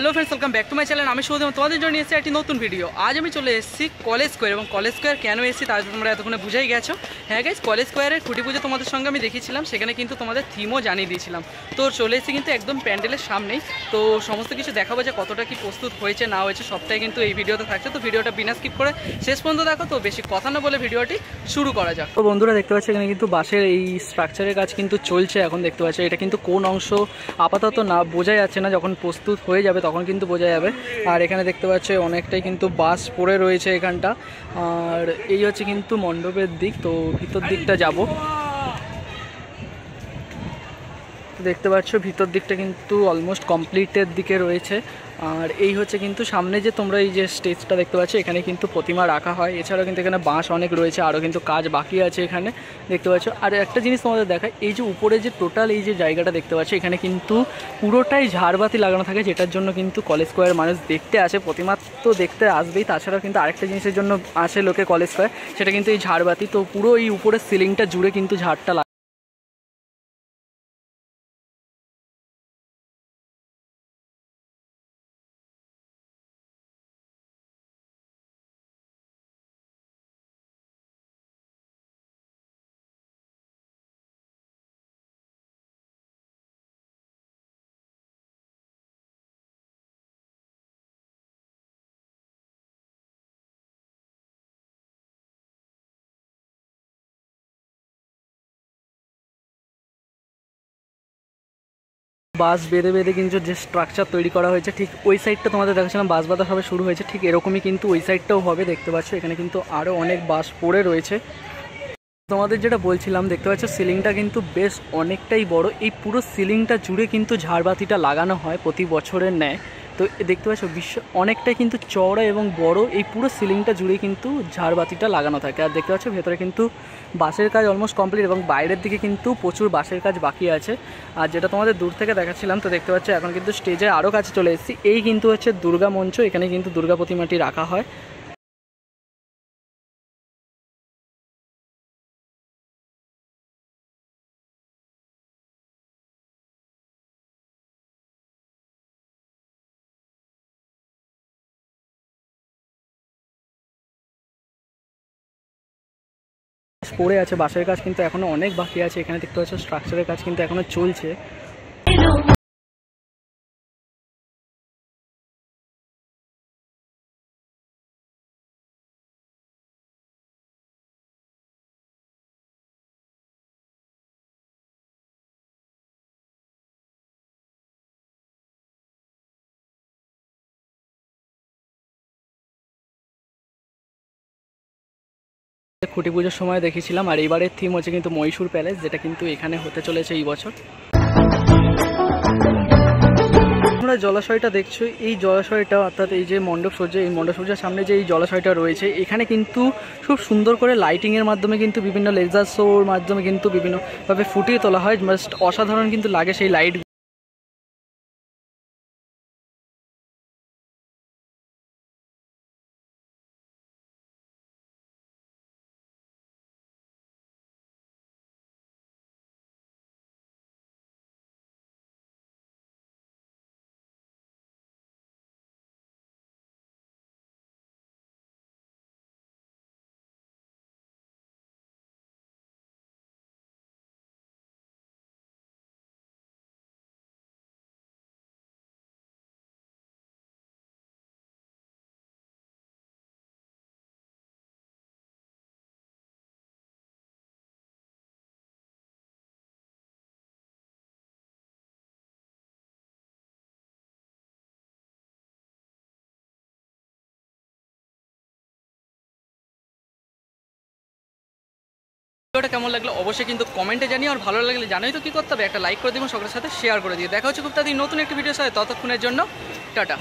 Hello friends welcome back to my channel আমি শুধু তোমাদের জন্য এসেছি একটি নতুন ভিডিও আজ আমি চলে এসেছি কলেজ স্কোয়ার এবং কলেজ স্কোয়ার কেন এসেছি তার তোমরা এতক্ষণে বুঝাই গেছো। হ্যাঁ গাইজ কলেজ স্কোয়ারের খুঁটি পুজো তোমাদের সঙ্গে আমি দেখিয়েছিলাম, সেখানে কিন্তু তোমাদের থিমও জানিয়ে দিয়েছিলাম। তো চলে এসেছি কিন্তু একদম প্যান্ডেলের সামনেই। তো সমস্ত কিছু দেখাবো যে কতটা কি প্রস্তুত হয়েছে, না হয়েছে, সবটাই কিন্তু এই ভিডিওতে থাকছে। তো ভিডিওটা বিনা স্কিপ করে শেষ পর্যন্ত দেখো, তো বেশি কথা না বলে ভিডিওটি শুরু করা যাক। তো বন্ধুরা দেখতে পাচ্ছি, এখানে কিন্তু বাসের এই স্ট্রাকচারের কাজ কিন্তু চলছে এখন দেখতে পাচ্ছি। এটা কিন্তু কোন অংশ আপাতত না বোঝা যাচ্ছে না যখন প্রস্তুত হয়ে যাবে তখন কিন্তু বোঝা যাবে। আর এখানে দেখতে পাচ্ছি অনেকটাই কিন্তু বাস পড়ে রয়েছে এখানটা। আর এই হচ্ছে কিন্তু মণ্ডপের দিক, তো ভিতর দিকটা যাব। দেখতে পাচ্ছ, ভিতর দিকটা কিন্তু অলমোস্ট কমপ্লিটের দিকে রয়েছে। আর এই হচ্ছে কিন্তু সামনে যে তোমরা এই যে স্টেজটা দেখতে পাচ্ছ, এখানে কিন্তু প্রতিমা রাখা হয়। এছাড়াও কিন্তু এখানে বাঁশ অনেক রয়েছে, আরও কিন্তু কাজ বাকি আছে এখানে, দেখতে পাচ্ছ। আর একটা জিনিস তোমাদের দেখায় এই যে উপরে যে টোটাল এই যে জায়গাটা দেখতে পাচ্ছ, এখানে কিন্তু পুরোটাই ঝাড়বাতি লাগানো থাকে, যেটার জন্য কিন্তু কলেজ স্কোয়ার মানুষ দেখতে আসে। প্রতিমা তো দেখতে আসবেই, তাছাড়াও কিন্তু আরেকটা জিনিসের জন্য আসে লোকে কলেজ স্কোয়ার সেটা কিন্তু এই ঝাড়বাতি। তো পুরো এই উপরের সিলিংটা জুড়ে কিন্তু ঝাড়টা বাস বেঁধে বেঁধে কিন্তু যে স্ট্রাকচার তৈরি করা হয়েছে, ঠিক ওই সাইডটা তোমাদের দেখাচ্ছিলাম, বাস বাঁধা সবে শুরু হয়েছে, ঠিক এরকমই কিন্তু ওই সাইডটাও হবে, দেখতে পাচ্ছ। এখানে কিন্তু আরও অনেক বাস পড়ে রয়েছে। তোমাদের যেটা বলছিলাম, দেখতে পাচ্ছ সিলিংটা কিন্তু বেশ অনেকটাই বড়। এই পুরো সিলিংটা জুড়ে কিন্তু ঝাড়বাতিটা লাগানো হয় প্রতি বছরের ন্যায়। তো দেখতে পাচ্ছ, বিশ্ব অনেকটাই কিন্তু চওড়া এবং বড়, এই পুরো সিলিংটা জুড়ে কিন্তু ঝাড়বাতিটা লাগানো থাকে। আর দেখতে পাচ্ছ, ভেতরে কিন্তু বাসের কাজ অলমোস্ট কমপ্লিট এবং বাইরের দিকে কিন্তু প্রচুর বাসের কাজ বাকি আছে। আর যেটা তোমাদের দূর থেকে দেখাচ্ছিলাম, তো দেখতে পাচ্ছ, এখন কিন্তু স্টেজে আরও কাছে চলে এসেছি। এই কিন্তু হচ্ছে দুর্গা মঞ্চ, এখানে কিন্তু দুর্গা প্রতিমাটি রাখা হয়। পড়ে আছে বাসের কাজ কিন্তু এখনও অনেক বাকি আছে। এখানে দেখতে পাচ্ছ স্ট্রাকচারের কাজ কিন্তু এখনও চলছে। খুঁটি পুজোর সময় দেখেছিলাম, আর এবারের থিম হচ্ছে কিন্তু মহীশূর প্যালেস যেটা কিন্তু এখানে হতে চলেছে এই বছর। তোমরা জলাশয়টা দেখছ, এই জলাশয়টা অর্থাৎ এই যে মণ্ডপ সূর্য, এই মণ্ডপ সূর্যের সামনে যে এই জলাশয়টা রয়েছে, এখানে কিন্তু খুব সুন্দর করে লাইটিংয়ের মাধ্যমে কিন্তু বিভিন্ন লেজার শোর মাধ্যমে কিন্তু বিভিন্নভাবে ফুটিয়ে তোলা হয়। জাস্ট অসাধারণ কিন্তু লাগে সেই লাইট ভিডিওটা কেমন লাগল অবশ্যই কিন্তু কমেন্টে জানিয়ে আর ভালো লাগলে জানোই তো কী করতে হবে। একটা লাইক করে দিবেন সকলের সাথে শেয়ার করে দিয়ে দেখা হচ্ছে খুব তাদের নতুন একটি ভিডিও সাথে। ততক্ষণের জন্য, টাটা।